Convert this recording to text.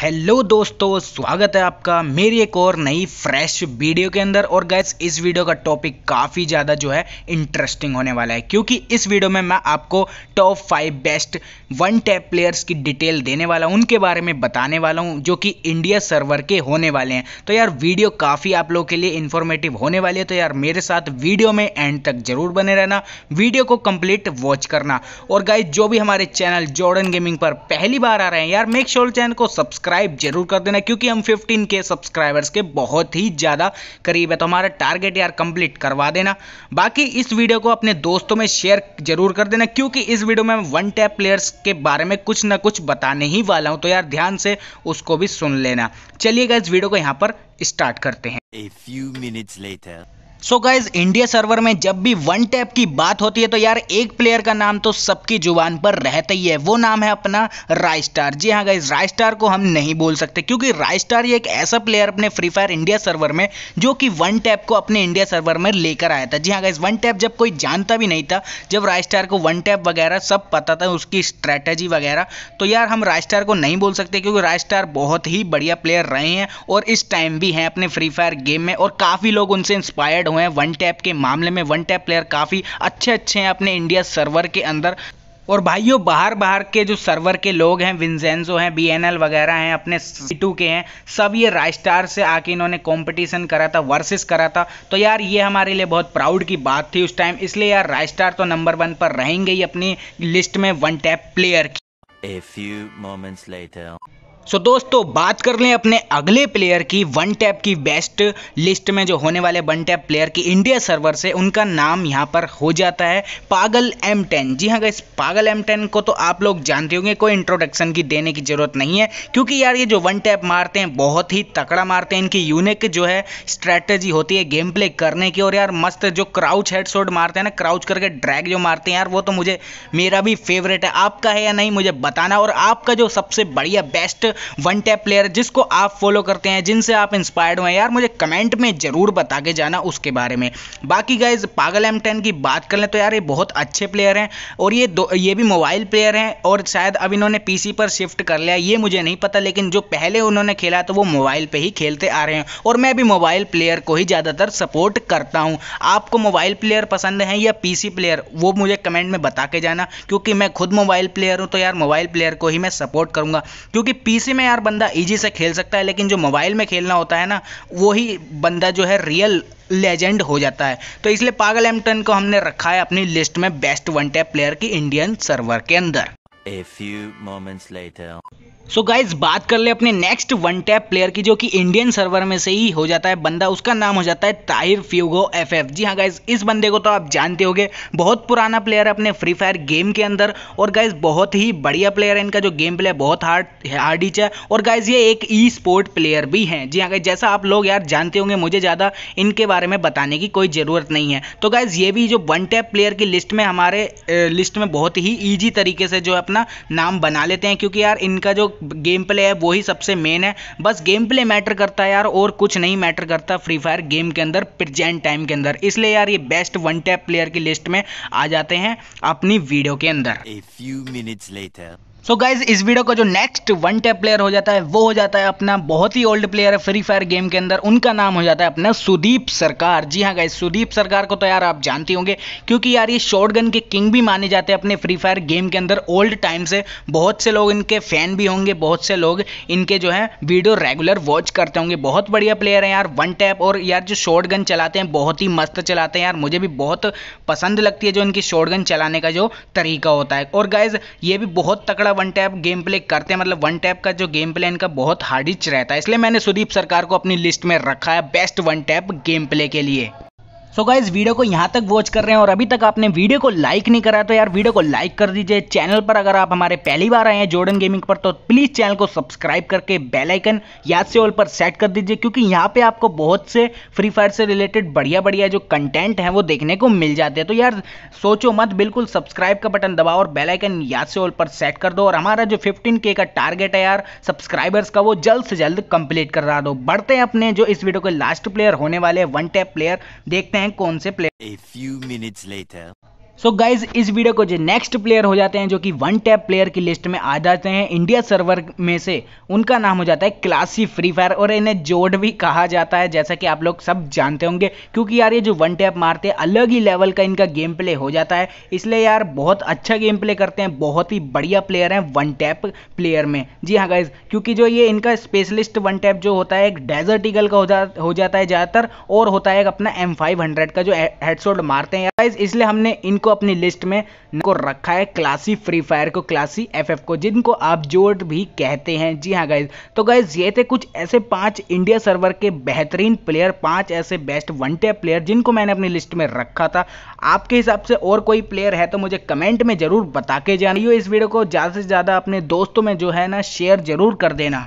Hello दोस्तों, स्वागत है आपका मेरी एक और नई फ्रेश वीडियो के अंदर। और गैस इस वीडियो का टॉपिक काफ़ी ज़्यादा जो है इंटरेस्टिंग होने वाला है, क्योंकि इस वीडियो में मैं आपको top five best one tap players की डिटेल देने वाला हूँ, उनके बारे में बताने वाला हूँ, जो कि इंडिया सर्वर के होने वाले हैं। तो यार वीडियो काफ़ी आप लोगों के लिए इन्फॉर्मेटिव होने वाली है तो यार मेरे साथ वीडियो में एंड तक ज़रूर बने रहना वीडियो को कंप्लीट वॉच करना। और गाइज़ जो भी हमारे चैनल जॉर्डन गेमिंग पर पहली बार आ रहे हैं, यार मेक श्योर चैनल को सब्सक्राइब सब्सक्राइब ज़रूर कर देना, क्योंकि हम 15 के सब्सक्राइबर्स के बहुत ही ज़्यादा करीब है तो हमारा टारगेट यार कंप्लीट करवा देना। बाकी इस वीडियो को अपने दोस्तों में शेयर ज़रूर कर देना, क्योंकि इस वीडियो में वन टैप प्लेयर्स के बारे में कुछ ना कुछ बताने ही वाला हूँ तो यार ध्यान से उसको भी सुन लेना। चलिएगा इस वीडियो को यहाँ पर स्टार्ट करते हैं। A few minutes later. So guys India server में जब भी वन टैप की बात होती है तो यार एक प्लेयर का नाम तो सबकी ज़ुबान पर रहता ही है। वो नाम है अपना राय स्टार जी हाँ गाइज़ राय स्टार को हम नहीं बोल सकते, क्योंकि राय स्टार ये एक ऐसा प्लेयर अपने फ्री फायर इंडिया सर्वर में, जो कि वन टैप को अपने इंडिया सर्वर में लेकर आया था। जी हाँ गाइज़ वन टैप जब कोई जानता भी नहीं था, जब राय स्टार को वन टैप वगैरह सब पता था, उसकी स्ट्रैटेजी वगैरह तो यार हम राय स्टार को नहीं बोल सकते, क्योंकि राय स्टार बहुत ही बढ़िया प्लेयर रहे हैं, और इस टाइम भी हैं अपने फ्री फायर गेम में, और काफ़ी लोग उनसे इंस्पायर्ड हुए हैं। वन टैप के मामले में वन टैप प्लेयर काफ़ी अच्छे अच्छे हैं अपने इंडिया सर्वर के अंदर। और भाइयों बाहर बाहर के जो सर्वर के लोग हैं विंजेंजो हैं बीएनएल वगैरह हैं, अपने सी के हैं, सब ये राइस्टार से आके इन्होंने कंपटीशन करा था वर्सेस करा था। तो यार, ये हमारे लिए बहुत प्राउड की बात थी उस टाइम इसलिए यार राइस्टार तो नंबर वन पर रहेंगे ही अपनी लिस्ट में वन टैप प्लेयर की। A few moments later. So दोस्तों, बात कर लें अपने अगले प्लेयर की वन टैप की बेस्ट लिस्ट में जो होने वाले वन टैप प्लेयर की इंडिया सर्वर से उनका नाम यहाँ पर हो जाता है पागल एम टेन जी हाँ इस पागल एम टेन को तो आप लोग जानते होंगे, कोई इंट्रोडक्शन की देने की ज़रूरत नहीं है, क्योंकि यार ये जो वन टैप मारते हैं, बहुत ही तकड़ा मारते हैं, इनकी यूनिक जो है स्ट्रैटेजी होती है गेम प्ले करने की, और यार मस्त जो क्राउच हेड मारते हैं ना क्राउच करके ड्रैग जो मारते हैं यार, वो तो मुझे मेरा भी फेवरेट है। आपका है या नहीं, मुझे बताना, और आपका जो सबसे बढ़िया बेस्ट वन टैप प्लेयर जिसको आप फॉलो करते हैं, जिनसे आप इंस्पायर्ड हुए यार मुझे कमेंट में ज़रूर बता के जाना उसके बारे में। बाकी गाइज़ पागल एम टेन की बात कर लें तो यार ये बहुत अच्छे प्लेयर हैं और ये दो, ये भी मोबाइल प्लेयर हैं और शायद अब इन्होंने पीसी पर शिफ्ट कर लिया, ये मुझे नहीं पता, लेकिन जो पहले उन्होंने खेला तो वो मोबाइल पे ही खेलते आ रहे हैं और मैं भी मोबाइल प्लेयर को ही ज़्यादातर सपोर्ट करता हूँ। आपको मोबाइल प्लेयर पसंद है या पीसी प्लेयर वो मुझे कमेंट में बता के जाना, क्योंकि मैं खुद मोबाइल प्लेयर हूँ तो यार मोबाइल प्लेयर को ही मैं सपोर्ट करूँगा, क्योंकि पीसी में यार बंदा इजी से खेल सकता है, लेकिन जो मोबाइल में खेलना होता है ना, वही बंदा जो है रियल लेजेंड हो जाता है तो इसलिए पागल एमटन को हमने रखा है अपनी लिस्ट में बेस्ट वन टैप प्लेयर की इंडियन सर्वर के अंदर A few moments later. So so guys बात कर ले अपने नेक्स्ट वन टैप प्लेयर की जो कि इंडियन सर्वर में से ही हो जाता है बंदा, उसका नाम हो जाता है ताहिर फ्यूगो एफ़ एफ़ जी हाँ गाइज़ इस बंदे को तो आप जानते होंगे, बहुत पुराना प्लेयर है अपने फ्री फायर गेम के अंदर और गाइज़ बहुत ही बढ़िया प्लेयर है इनका जो गेम प्ले बहुत हार्ड हार्डिच है और गाइज़ ये एक ई स्पोर्ट प्लेयर भी हैं। जी हाँ गाइज़ जैसा आप लोग यार जानते होंगे, मुझे ज़्यादा इनके बारे में बताने की कोई ज़रूरत नहीं है। तो गाइज़ ये भी जो वन टैप प्लेयर की लिस्ट में हमारे लिस्ट में बहुत ही ईजी तरीके से जो अपना नाम बना लेते हैं, क्योंकि यार इनका जो गेम प्ले है, वही सबसे मेन है। बस गेम प्ले मैटर करता है यार, और कुछ नहीं मैटर करता फ्री फायर गेम के अंदर प्रेजेंट टाइम के अंदर। इसलिए यार ये बेस्ट वन टैप प्लेयर की लिस्ट में आ जाते हैं अपनी वीडियो के अंदर। सो so गाइज़ इस वीडियो का जो नेक्स्ट वन टैप प्लेयर हो जाता है, वो हो जाता है अपना बहुत ही ओल्ड प्लेयर है फ्री फायर गेम के अंदर। उनका नाम हो जाता है अपना सुदीप सरकार। जी हाँ गाइज़ सुदीप सरकार को तो यार आप जानते होंगे, क्योंकि यार ये शॉर्ट गन के किंग भी माने जाते हैं अपने फ्री फायर गेम के अंदर ओल्ड टाइम से। बहुत से लोग इनके फ़ैन भी होंगे, बहुत से लोग इनके जो है वीडियो रेगुलर वॉच करते होंगे। बहुत बढ़िया प्लेयर है यार वन टैप और यार जो शॉर्ट गन चलाते हैं, बहुत ही मस्त चलाते हैं यार। मुझे भी बहुत पसंद लगती है जो इनकी शॉर्ट गन चलाने का जो तरीका होता है। और गाइज़ ये भी बहुत तकड़ा वन टैप गेम प्ले करते हैं मतलब वन टैप का जो गेम प्ले इनका बहुत हार्डिच रहता है। इसलिए मैंने सुदीप सरकार को अपनी लिस्ट में रखा है best one tap game play के लिए। सो गाइज़ वीडियो को यहाँ तक वॉच कर रहे हैं और अभी तक आपने वीडियो को लाइक नहीं करा तो यार वीडियो को लाइक कर दीजिए। चैनल पर अगर आप हमारे पहली बार आए हैं जोर्डन गेमिंग पर तो प्लीज़ चैनल को सब्सक्राइब करके बेल आइकन याद से ऑल पर सेट कर दीजिए, क्योंकि यहाँ पे आपको बहुत से फ्री फायर से रिलेटेड बढ़िया बढ़िया जो कंटेंट है, वो देखने को मिल जाते हैं। तो यार, सोचो मत, बिल्कुल सब्सक्राइब का बटन दबाओ और बेल आइकन याद से ऑल पर सेट कर दो। और हमारा जो फिफ्टीन का टारगेट है यार सब्सक्राइबर्स का, वो जल्द से जल्द कंप्लीट करा दो। बढ़ते हैं अपने जो इस वीडियो के लास्ट प्लेयर होने वाले वन टैप प्लेयर देखते हैं कौन से प्लेयर सो गाइज़ इस वीडियो को जो नेक्स्ट प्लेयर हो जाते हैं जो कि वन टैप प्लेयर की लिस्ट में आ जाते हैं इंडिया सर्वर में से उनका नाम हो जाता है क्लासी फ्री फायर और इन्हें जोड भी कहा जाता है जैसा कि आप लोग सब जानते होंगे क्योंकि यार ये जो वन टैप मारते हैं अलग ही लेवल का इनका गेम प्ले हो जाता है। इसलिए यार बहुत अच्छा गेम प्ले करते हैं बहुत ही बढ़िया प्लेयर हैं वन टैप प्लेयर में। जी हाँ गाइज़ क्योंकि जो ये इनका स्पेशलिस्ट वन टैप जो होता है एक डेजर्ट ईगल का हो, जाता है ज़्यादातर और होता है अपना एम का जो हेडशॉट मारते हैं। गाइज़ इसलिए हमने इनको अपनी लिस्ट में को रखा है क्लासी फ्री फायर को क्लासी एफएफ को, जिनको आप जोड भी कहते हैं। जी हाँ गाइज़ तो गाइज़ ये थे कुछ ऐसे पाँच इंडिया सर्वर के बेहतरीन प्लेयर पाँच ऐसे बेस्ट वन टेप प्लेयर जिनको मैंने अपनी लिस्ट में रखा था। आपके हिसाब से और कोई प्लेयर है तो मुझे कमेंट में ज़रूर बता के जानिए इस वीडियो को ज़्यादा से ज़्यादा अपने दोस्तों में जो है ना शेयर ज़रूर कर देना।